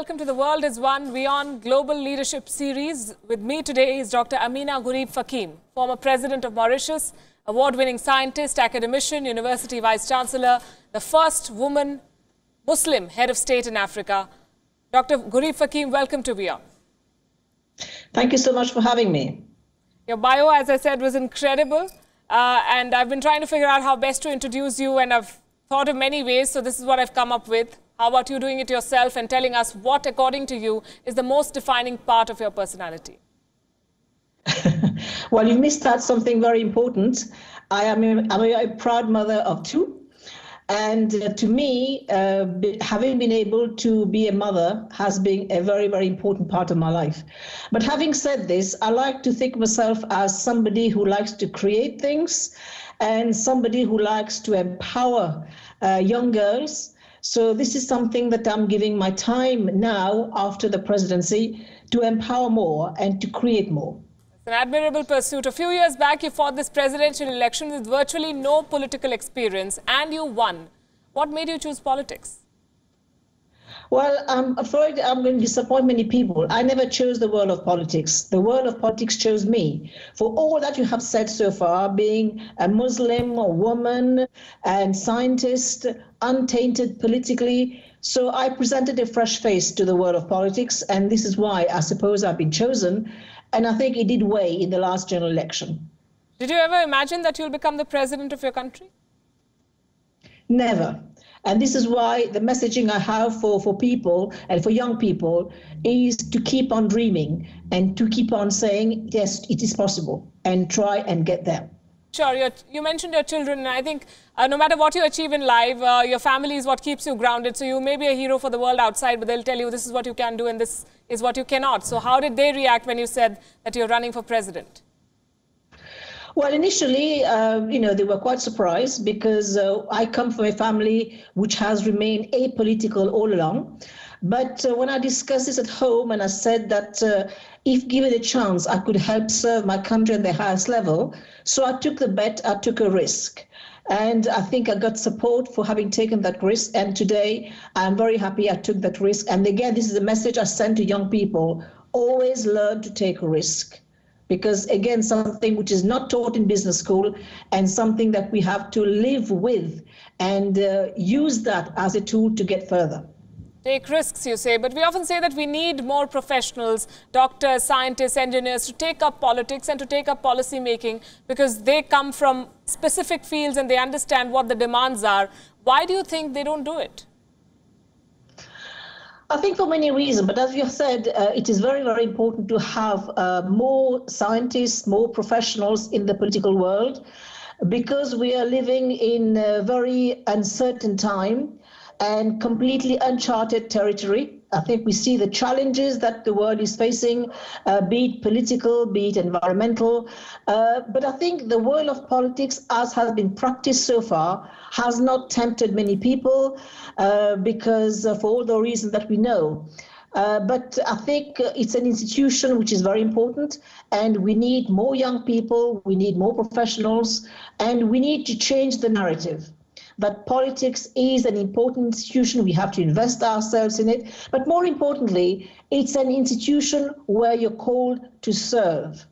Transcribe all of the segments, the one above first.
welcome to The World is One Beyond Global Leadership Series. With me today is Dr. Ameenah Gurib Fakim, former president of Mauritius, award-winning scientist, academician, university vice-chancellor, the first woman Muslim head of state in Africa. Dr. Gurib Fakim, welcome to Beyond. Thank you so much for having me. Your bio, as I said, was incredible. Uh, and I've been trying to figure out how best to introduce you, and I've thought of many ways, so this is what I've come up with. How about you doing it yourself and telling us what, according to you, is the most defining part of your personality? well, you missed out something very important. I am a, I'm a proud mother of two. And uh, to me, uh, be, having been able to be a mother has been a very, very important part of my life. But having said this, I like to think myself as somebody who likes to create things and somebody who likes to empower uh, young girls so this is something that I'm giving my time now after the presidency to empower more and to create more. It's an admirable pursuit. A few years back, you fought this presidential election with virtually no political experience and you won. What made you choose politics? Well, I'm afraid I'm going to disappoint many people. I never chose the world of politics. The world of politics chose me. For all that you have said so far, being a Muslim, a woman, and scientist, untainted politically. So I presented a fresh face to the world of politics, and this is why I suppose I've been chosen. And I think it did weigh in the last general election. Did you ever imagine that you'll become the president of your country? Never. And this is why the messaging I have for, for people and for young people is to keep on dreaming and to keep on saying, yes, it is possible, and try and get there. Sure, you mentioned your children, and I think uh, no matter what you achieve in life, uh, your family is what keeps you grounded. So you may be a hero for the world outside, but they'll tell you this is what you can do and this is what you cannot. So how did they react when you said that you're running for president? Well, initially, uh, you know, they were quite surprised because uh, I come from a family which has remained apolitical all along. But uh, when I discussed this at home and I said that uh, if given a chance, I could help serve my country at the highest level, so I took the bet, I took a risk. And I think I got support for having taken that risk. And today, I'm very happy I took that risk. And again, this is a message I send to young people always learn to take a risk because again something which is not taught in business school and something that we have to live with and uh, use that as a tool to get further. Take risks you say but we often say that we need more professionals doctors scientists engineers to take up politics and to take up policy making because they come from specific fields and they understand what the demands are. Why do you think they don't do it I think for many reasons, but as you have said, uh, it is very, very important to have uh, more scientists, more professionals in the political world, because we are living in a very uncertain time and completely uncharted territory. I think we see the challenges that the world is facing, uh, be it political, be it environmental. Uh, but I think the world of politics, as has been practiced so far, has not tempted many people uh, because for all the reasons that we know. Uh, but I think it's an institution which is very important, and we need more young people, we need more professionals, and we need to change the narrative that politics is an important institution. We have to invest ourselves in it. But more importantly, it's an institution where you're called to serve,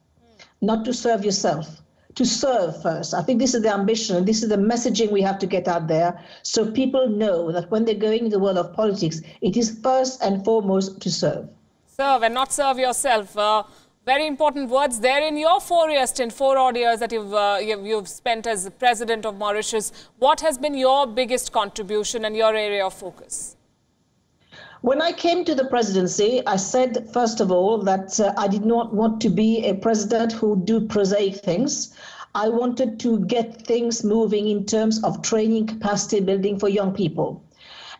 not to serve yourself. To serve first. I think this is the ambition, and this is the messaging we have to get out there so people know that when they're going into the world of politics, it is first and foremost to serve. Serve and not serve yourself. Uh, very important words there in your four-year stint, four odd years that you've, uh, you've, you've spent as president of Mauritius. What has been your biggest contribution and your area of focus? When I came to the presidency, I said, first of all, that uh, I did not want to be a president who do prosaic things. I wanted to get things moving in terms of training capacity building for young people.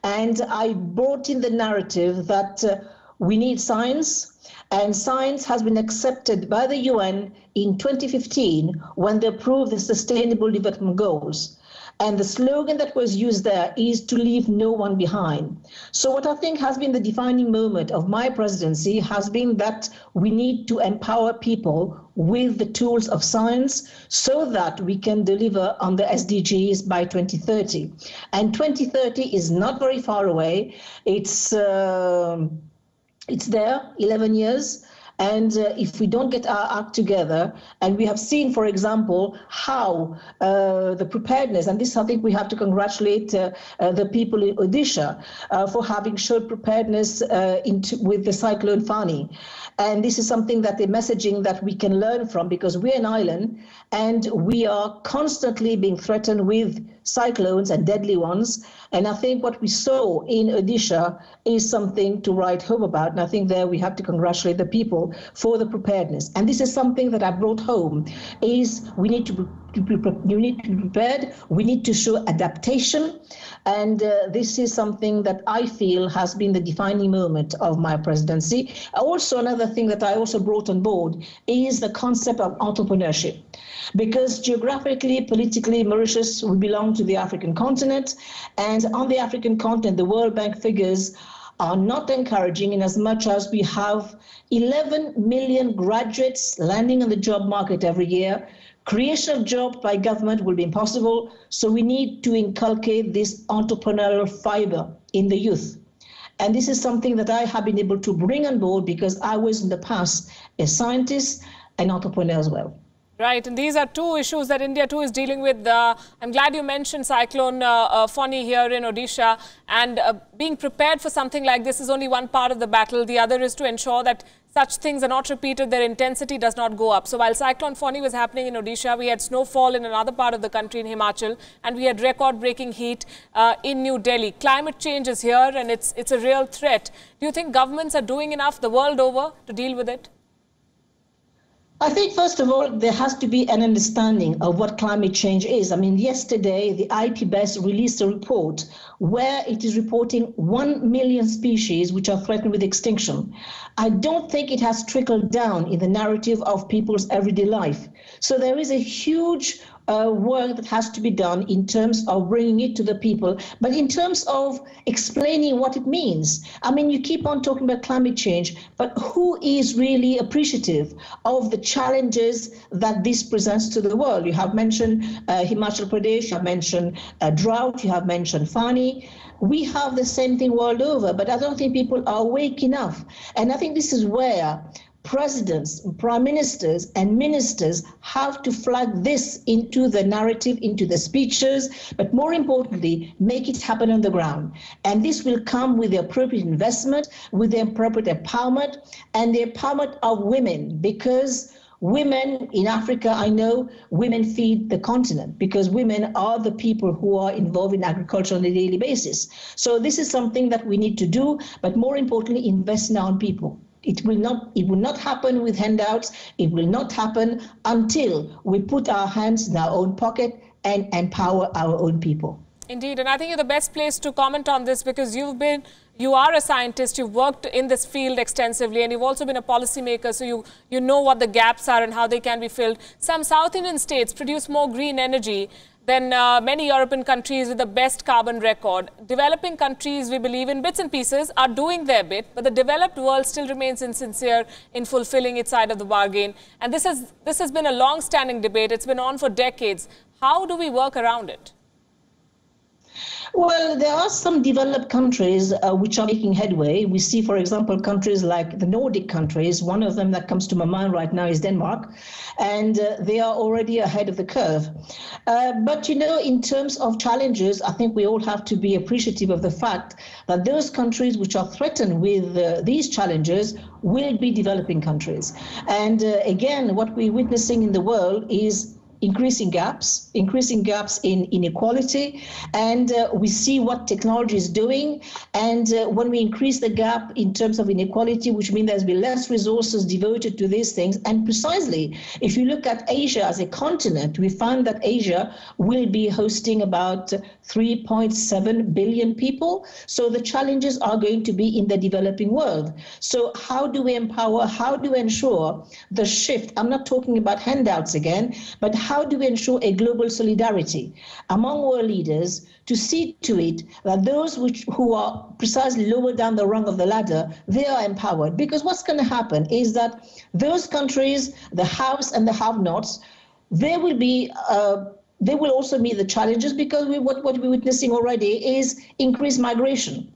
And I brought in the narrative that uh, we need science, and science has been accepted by the UN in 2015 when they approved the Sustainable Development Goals. And the slogan that was used there is to leave no one behind. So, what I think has been the defining moment of my presidency has been that we need to empower people with the tools of science so that we can deliver on the SDGs by 2030. And 2030 is not very far away. It's uh, It's there, 11 years. And uh, if we don't get our act together, and we have seen, for example, how uh, the preparedness, and this I think we have to congratulate uh, uh the people in Odisha uh, for having showed preparedness uh, into, with the cyclone Fani. And this is something that the messaging that we can learn from because we're an island and we are constantly being threatened with cyclones and deadly ones. And I think what we saw in Odisha is something to write home about. And I think there we have to congratulate the people for the preparedness. And this is something that I brought home is we need to you need to be prepared. We need to show adaptation. And uh, this is something that I feel has been the defining moment of my presidency. Also, another thing that I also brought on board is the concept of entrepreneurship. Because geographically, politically, Mauritius, we belong to the African continent. And on the African continent, the World Bank figures are not encouraging in as much as we have 11 million graduates landing on the job market every year Creation of jobs by government will be impossible, so we need to inculcate this entrepreneurial fiber in the youth. And this is something that I have been able to bring on board because I was in the past a scientist and entrepreneur as well. Right, and these are two issues that India too is dealing with. Uh, I'm glad you mentioned Cyclone uh, uh, Fani here in Odisha. And uh, being prepared for something like this is only one part of the battle. The other is to ensure that such things are not repeated, their intensity does not go up. So while Cyclone Fani was happening in Odisha, we had snowfall in another part of the country in Himachal, and we had record-breaking heat uh, in New Delhi. Climate change is here, and it's, it's a real threat. Do you think governments are doing enough the world over to deal with it? I think, first of all, there has to be an understanding of what climate change is. I mean, yesterday, the IPBES released a report where it is reporting 1 million species which are threatened with extinction. I don't think it has trickled down in the narrative of people's everyday life. So there is a huge uh, work that has to be done in terms of bringing it to the people, but in terms of explaining what it means. I mean, you keep on talking about climate change, but who is really appreciative of the challenges that this presents to the world? You have mentioned uh, Himachal Pradesh, you have mentioned uh, drought, you have mentioned Fani. We have the same thing world over, but I don't think people are awake enough. And I think this is where presidents, prime ministers, and ministers have to flag this into the narrative, into the speeches, but more importantly, make it happen on the ground. And this will come with the appropriate investment, with the appropriate empowerment, and the empowerment of women, because women in Africa, I know women feed the continent because women are the people who are involved in agriculture on a daily basis. So this is something that we need to do, but more importantly, invest in our own people. It will not it will not happen with handouts. It will not happen until we put our hands in our own pocket and empower our own people. Indeed, and I think you're the best place to comment on this because you've been you are a scientist, you've worked in this field extensively and you've also been a policymaker, so you, you know what the gaps are and how they can be filled. Some South Indian states produce more green energy than uh, many European countries with the best carbon record. Developing countries, we believe in bits and pieces, are doing their bit, but the developed world still remains insincere in fulfilling its side of the bargain. And this has, this has been a long-standing debate. It's been on for decades. How do we work around it? Well, there are some developed countries uh, which are making headway. We see, for example, countries like the Nordic countries. One of them that comes to my mind right now is Denmark, and uh, they are already ahead of the curve. Uh, but, you know, in terms of challenges, I think we all have to be appreciative of the fact that those countries which are threatened with uh, these challenges will be developing countries. And uh, again, what we're witnessing in the world is increasing gaps, increasing gaps in inequality, and uh, we see what technology is doing. And uh, when we increase the gap in terms of inequality, which means there's been less resources devoted to these things, and precisely, if you look at Asia as a continent, we find that Asia will be hosting about 3.7 billion people. So the challenges are going to be in the developing world. So how do we empower? How do we ensure the shift? I'm not talking about handouts again, but how do we ensure a global solidarity among world leaders to see to it that those which, who are precisely lower down the rung of the ladder, they are empowered? Because what's going to happen is that those countries, the haves and the have-nots, they will be uh, they will also meet the challenges because we, what, what we're witnessing already is increased migration.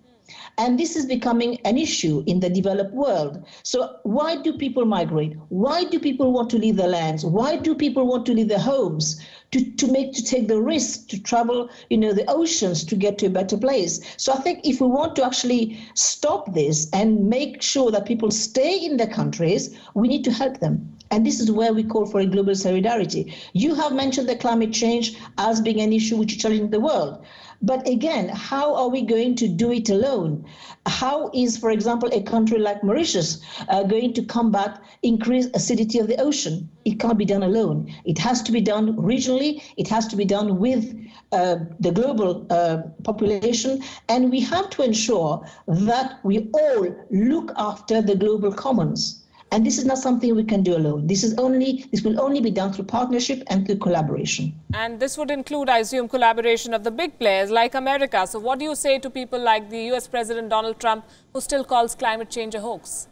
And this is becoming an issue in the developed world. So why do people migrate? Why do people want to leave their lands? Why do people want to leave their homes? To, to make to take the risk to travel you know the oceans to get to a better place so i think if we want to actually stop this and make sure that people stay in their countries we need to help them and this is where we call for a global solidarity. You have mentioned the climate change as being an issue which is challenging the world. But again, how are we going to do it alone? How is, for example, a country like Mauritius uh, going to combat increased acidity of the ocean? It can't be done alone. It has to be done regionally. It has to be done with uh, the global uh, population. And we have to ensure that we all look after the global commons. And this is not something we can do alone. This is only this will only be done through partnership and through collaboration. And this would include, I assume, collaboration of the big players like America. So what do you say to people like the US President Donald Trump who still calls climate change a hoax?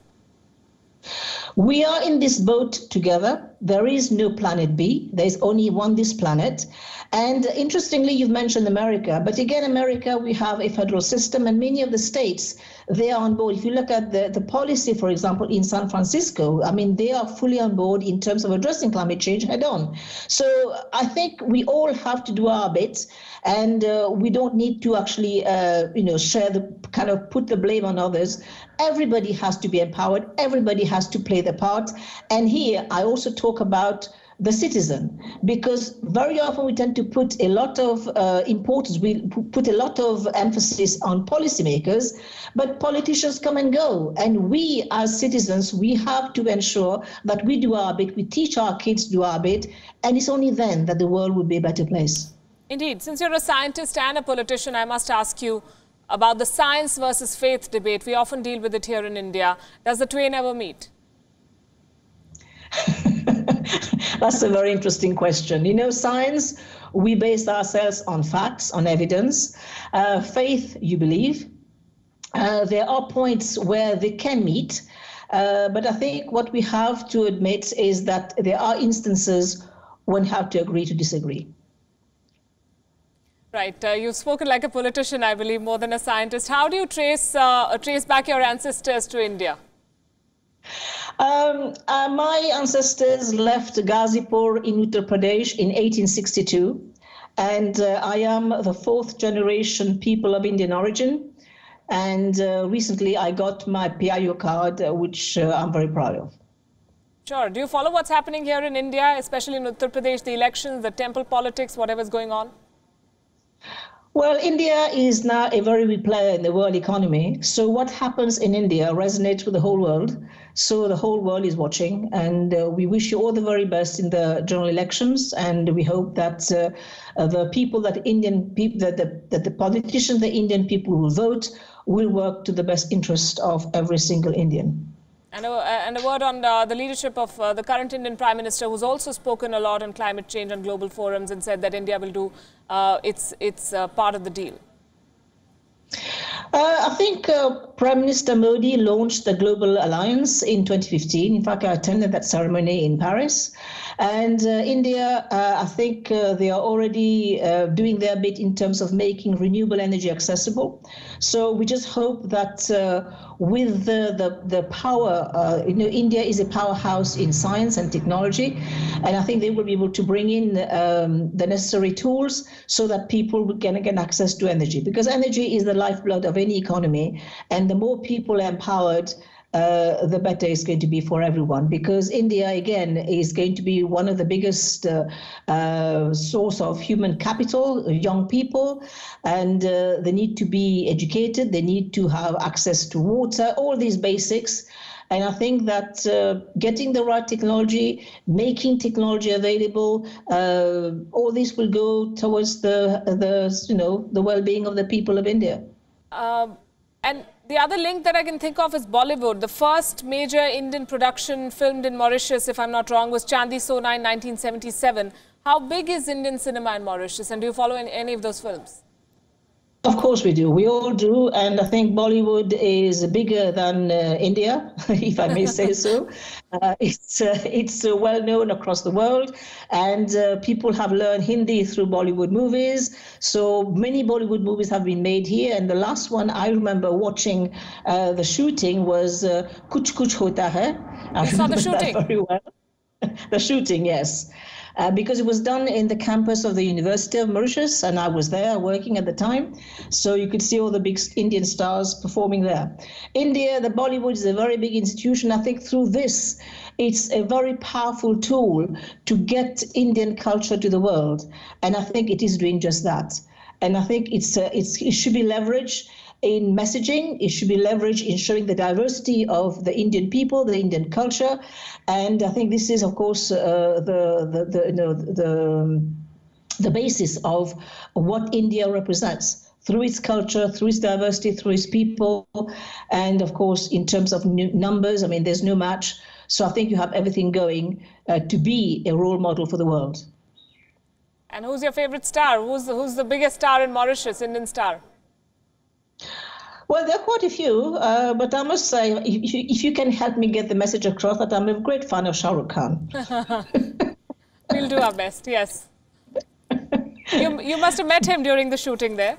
We are in this boat together. There is no planet B. There is only one this planet. And interestingly, you've mentioned America, but again, America, we have a federal system, and many of the states they are on board. If you look at the, the policy, for example, in San Francisco, I mean, they are fully on board in terms of addressing climate change head on. So I think we all have to do our bit, and uh, we don't need to actually, uh, you know, share the kind of put the blame on others. Everybody has to be empowered. Everybody has to play their part. And here, I also talk about the citizen. Because very often we tend to put a lot of uh, importance we put a lot of emphasis on policymakers but politicians come and go. And we as citizens we have to ensure that we do our bit we teach our kids to do our bit and it's only then that the world will be a better place. Indeed. Since you're a scientist and a politician i must ask you about the science versus faith debate. We often deal with it here in india. Does the twain ever meet That's a very interesting question. You know, science, we base ourselves on facts, on evidence. Uh, faith, you believe. Uh, there are points where they can meet, uh, but I think what we have to admit is that there are instances when you have to agree to disagree. Right. Uh, you've spoken like a politician, I believe, more than a scientist. How do you trace uh, trace back your ancestors to India? Um, uh, my ancestors left Ghazipur in Uttar Pradesh in 1862, and uh, I am the fourth generation people of Indian origin. And uh, recently I got my PIO card, uh, which uh, I'm very proud of. Sure. Do you follow what's happening here in India, especially in Uttar Pradesh, the elections, the temple politics, whatever's going on? Well, India is now a very big player in the world economy. So what happens in India resonates with the whole world. So the whole world is watching, and uh, we wish you all the very best in the general elections. And we hope that uh, uh, the people, that Indian people, that the, that the politicians, the Indian people will vote, will work to the best interest of every single Indian. And a, and a word on uh, the leadership of uh, the current Indian Prime Minister, who's also spoken a lot on climate change on global forums and said that India will do uh, its, its uh, part of the deal. Uh, I think uh, Prime Minister Modi launched the Global Alliance in 2015. In fact, I attended that ceremony in Paris. And uh, India, uh, I think uh, they are already uh, doing their bit in terms of making renewable energy accessible. So we just hope that with the, the, the power, you know, India is a powerhouse in science and technology. And I think they will be able to bring in um, the necessary tools so that people can get access to energy because energy is the lifeblood of any economy. And the more people empowered, uh, the better it's going to be for everyone because India again is going to be one of the biggest uh, uh, source of human capital, young people, and uh, they need to be educated. They need to have access to water, all these basics. And I think that uh, getting the right technology, making technology available, uh, all this will go towards the the you know the well-being of the people of India. Um, and the other link that I can think of is Bollywood. The first major Indian production filmed in Mauritius, if I'm not wrong, was Chandi Sona in 1977. How big is Indian cinema in Mauritius and do you follow any, any of those films? Of course we do. We all do, and I think Bollywood is bigger than uh, India, if I may say so. Uh, it's uh, it's uh, well known across the world, and uh, people have learned Hindi through Bollywood movies. So many Bollywood movies have been made here, and the last one I remember watching uh, the shooting was Kuch Kuch Hota Hai. I you saw the shooting very well. the shooting, yes uh, because it was done in the campus of the University of Mauritius, and I was there working at the time. So you could see all the big Indian stars performing there. India, the Bollywood is a very big institution. I think through this, it's a very powerful tool to get Indian culture to the world, and I think it is doing just that. And I think it's, uh, it's it should be leveraged in messaging. It should be leveraged in showing the diversity of the Indian people, the Indian culture, and I think this is, of course, uh, the, the, the, you know, the, the basis of what India represents through its culture, through its diversity, through its people, and of course, in terms of numbers, I mean, there's no match. So I think you have everything going uh, to be a role model for the world. And who's your favorite star? Who's the, who's the biggest star in Mauritius, Indian star? Well, there are quite a few, uh, but I must say, if you, if you, can help me get the message across that I'm a great fan of Shah Rukh Khan. we'll do our best, yes. You, you must have met him during the shooting there.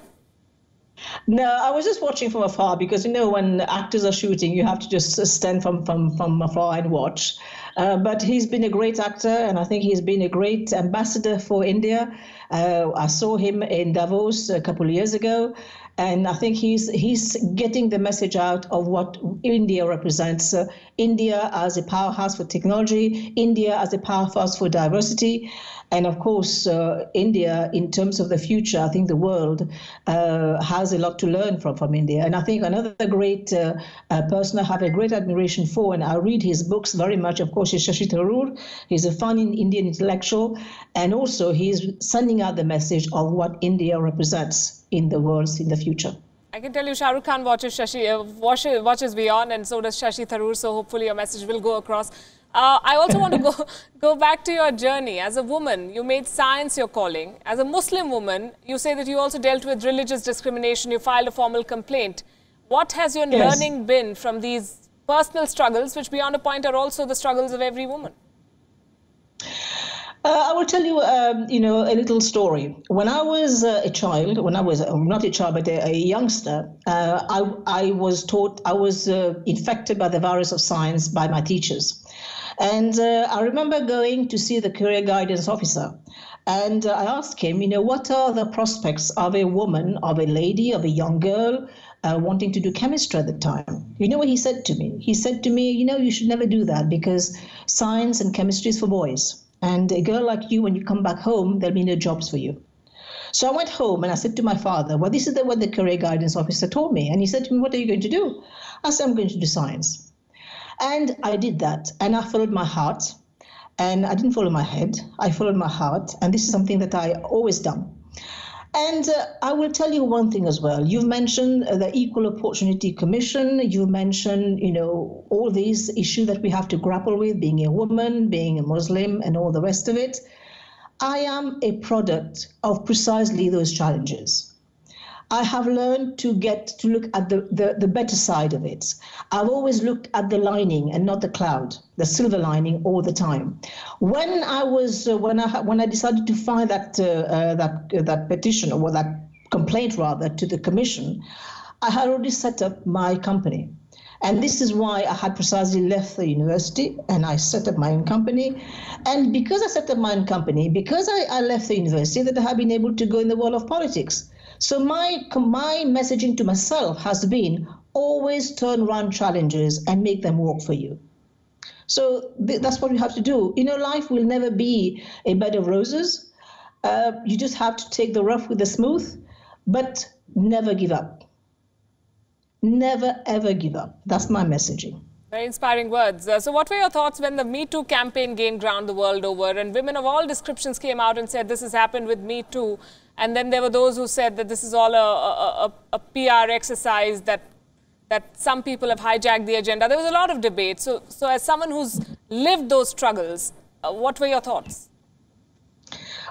No, I was just watching from afar because you know when actors are shooting, you have to just stand from from from afar and watch. Uh, but he's been a great actor, and I think he's been a great ambassador for India. Uh, I saw him in Davos a couple of years ago, and I think he's he's getting the message out of what India represents. Uh, India as a powerhouse for technology, India as a powerhouse for diversity, and of course, uh, India in terms of the future. I think the world uh, has a lot to learn from from India. And I think another great uh, uh, person I have a great admiration for, and I read his books very much. Of course, is Shashi Tharoor. He's a fun Indian intellectual, and also he's sending out the message of what India represents in the world in the future. I can tell you Shah Rukh Khan watches Shashi, uh, watches, watches WION and so does Shashi Tharoor, so hopefully your message will go across. Uh, I also want to go, go back to your journey. As a woman, you made science your calling. As a Muslim woman, you say that you also dealt with religious discrimination. You filed a formal complaint. What has your yes. learning been from these personal struggles, which beyond a point are also the struggles of every woman? Uh, I will tell you, um, you know, a little story. When I was uh, a child, when I was uh, not a child but a, a youngster, uh, I, I was taught I was uh, infected by the virus of science by my teachers, and uh, I remember going to see the career guidance officer, and I asked him, you know, what are the prospects of a woman, of a lady, of a young girl uh, wanting to do chemistry at the time. You know what he said to me? He said to me, you know, you should never do that because science and chemistry is for boys. And a girl like you, when you come back home, there'll be no jobs for you. So I went home and I said to my father, Well, this is what the career guidance officer told me. And he said to me, What are you going to do? I said, I'm going to do science. And I did that. And I followed my heart. And I didn't follow my head. I followed my heart. And this is something that I always done. And uh, I will tell you one thing as well. You've mentioned uh, the Equal Opportunity Commission. You mentioned, you know, all these issues that we have to grapple with, being a woman, being a Muslim, and all the rest of it. I am a product of precisely those challenges. I have learned to get to look at the, the, the, better side of it. I've always looked at the lining and not the cloud, the silver lining all the time. When I was uh, when I when I decided to file that uh, uh, that uh, that petition or that complaint rather to the commission, I had already set up my company. And this is why I had precisely left the university and I set up my own company. And because I set up my own company, because I, I left the university, that I have been able to go in the world of politics. So my my messaging to myself has been always turn around challenges and make them work for you. So th- that's what you have to do. You know, life will never be a bed of roses. Uh, you just have to take the rough with the smooth, but never give up. Never ever give up. That's my messaging. Very inspiring words. Uh, so, what were your thoughts when the Me Too campaign gained ground the world over and women of all descriptions came out and said, This has happened with Me Too? And then there were those who said that this is all a, a, a, a PR exercise, that, that some people have hijacked the agenda. There was a lot of debate. So, so as someone who's lived those struggles, uh, what were your thoughts?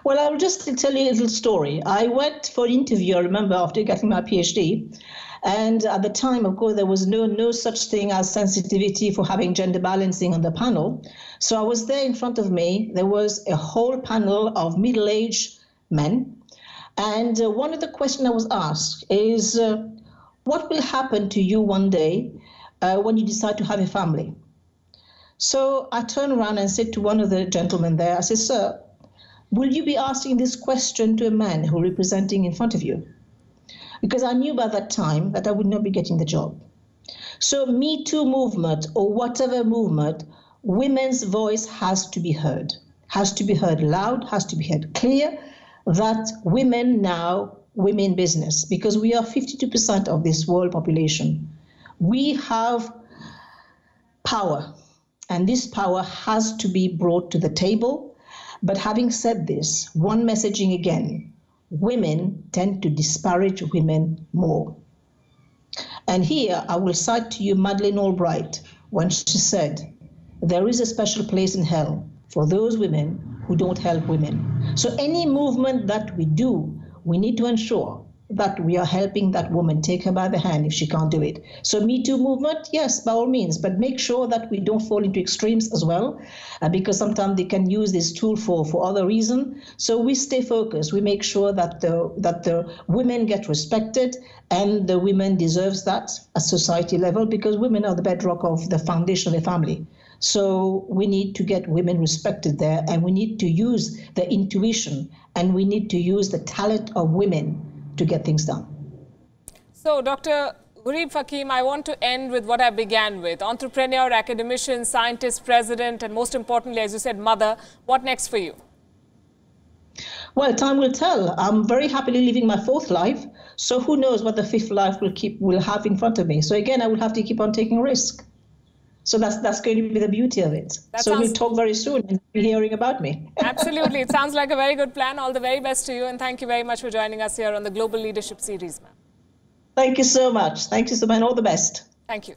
Well, I'll just tell you a little story. I went for an interview, I remember, after getting my PhD. And at the time, of course, there was no, no such thing as sensitivity for having gender balancing on the panel. So I was there in front of me. There was a whole panel of middle aged men. And uh, one of the questions I was asked is uh, what will happen to you one day uh, when you decide to have a family? So I turned around and said to one of the gentlemen there, I said, Sir, will you be asking this question to a man who is representing in front of you? Because I knew by that time that I would not be getting the job. So Me Too movement or whatever movement, women's voice has to be heard, has to be heard loud, has to be heard clear that women now, women business, because we are 52% of this world population. We have power and this power has to be brought to the table. But having said this, one messaging again women tend to disparage women more. And here I will cite to you Madeleine Albright when she said, There is a special place in hell for those women who don't help women. So, any movement that we do, we need to ensure that we are helping that woman take her by the hand if she can't do it. So, Me Too movement, yes, by all means, but make sure that we don't fall into extremes as well, uh, because sometimes they can use this tool for for other reason. So we stay focused. We make sure that the that the women get respected, and the women deserves that at society level, because women are the bedrock of the foundation of the family. So we need to get women respected there, and we need to use the intuition, and we need to use the talent of women to get things done. So, Dr. Gurib Fakim, I want to end with what I began with. Entrepreneur, academician, scientist, president, and most importantly, as you said, mother. What next for you? Well, time will tell. I'm very happily living my fourth life. So who knows what the fifth life will keep will have in front of me. So again, I will have to keep on taking risk. So that's that's going to be the beauty of it. That so we'll talk very soon and be hearing about me. Absolutely. It sounds like a very good plan. All the very best to you and thank you very much for joining us here on the Global Leadership Series, ma'am. Thank you so much. Thank you so much and all the best. Thank you.